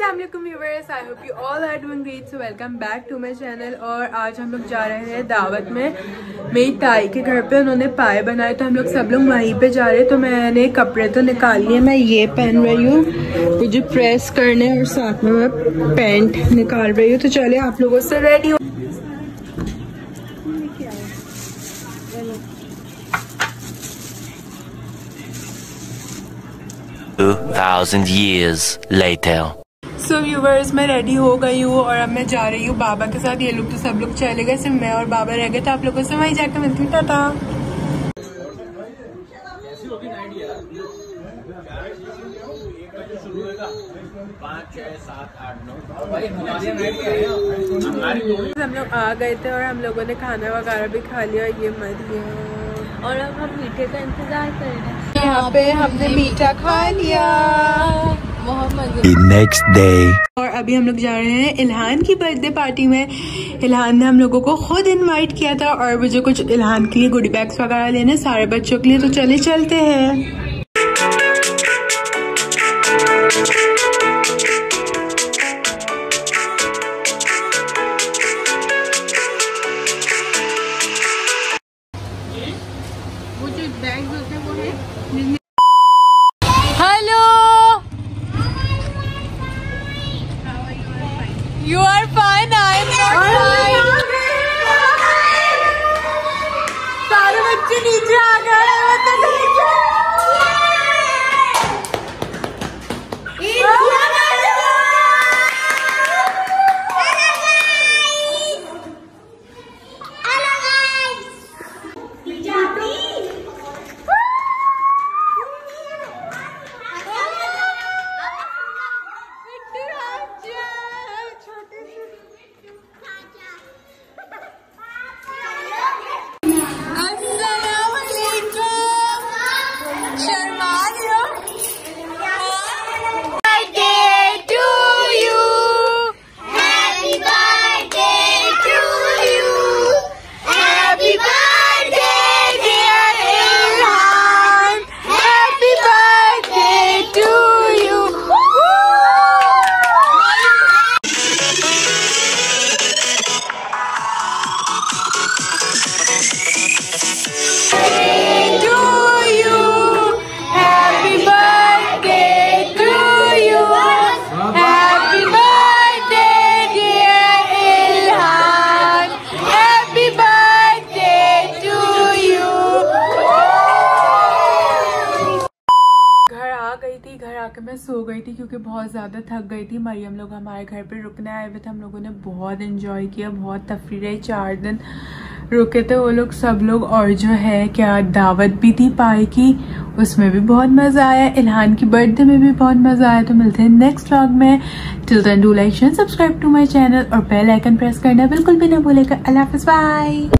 Viewers I hope you all are doing great so welcome back to my और आज हम लोग जा रहे हैं दावत में। मेरी ताई के घर पे उन्होंने पाए बनाए तो हम लोग सब लोग वहीं पे जा रहे हैं। तो मैंने कपड़े तो निकाल लिए, मैं ये पहन रही हूँ। मुझे प्रेस करने और साथ में मैं पैंट निकाल रही हूँ। तो चले आप लोगों से रेडी हो। Two thousand years later. So so, viewers मैं रेडी हो गई हूँ और अब मैं जा रही हूँ बाबा के साथ। ये लोग तो सब लोग चले गए सिर्फ़ मैं और बाबा रह गए तो आप लोगों से वहीं जाकर मिलती हूँ। टाटा। हम लोग आ गए थे और हम लोगों ने खाना वगैरह भी खा लिया ये मत और अब हम मीठे का इंतज़ार कर रहे हैं। यहाँ पे हमने मीठा खा लिया। The next day. और अभी हम लोग जा रहे हैं इल्हान की बर्थडे पार्टी में। इल्हान ने हम लोगों को खुद इनवाइट किया था और मुझे कुछ इल्हान के लिए गुडी बैग्स वगैरह लेने सारे बच्चों के लिए। तो चले चलते हैं। Hello you are fine I am not fine सारे बच्चे नीचे आ गए थी, घर आके मैं सो गई थी क्योंकि बहुत ज़्यादा थक गई थी। मरियम लोग हमारे घर पे रुकने आए हुए थे, हम लोगों ने बहुत एंजॉय किया, बहुत तफरी रही। चार दिन रुके थे, वो लोग सब लोग, और जो है, क्या दावत भी थी पाए की, उसमें भी बहुत मज़ा आया। इल्हान की बर्थडे में भी बहुत मज़ा आया। तो मिलते हैं नेक्स्ट व्लॉग में। Till then do like share subscribe to my channel और बेल आइकन प्रेस करना बिल्कुल भी ना भूलेगा। अल्लाह हाफिज़ बाय